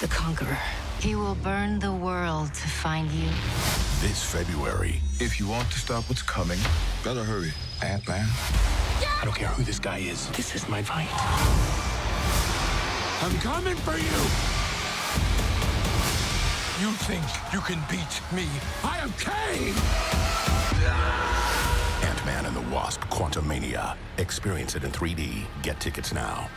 the Conqueror. He will burn the world to find you. This February. If you want to stop what's coming, better hurry. Ant-Man. I don't care who this guy is. This is my fight. I'm coming for you! You think you can beat me? I am Kang! Ant-Man and the Wasp: Quantumania. Experience it in 3D. Get tickets now.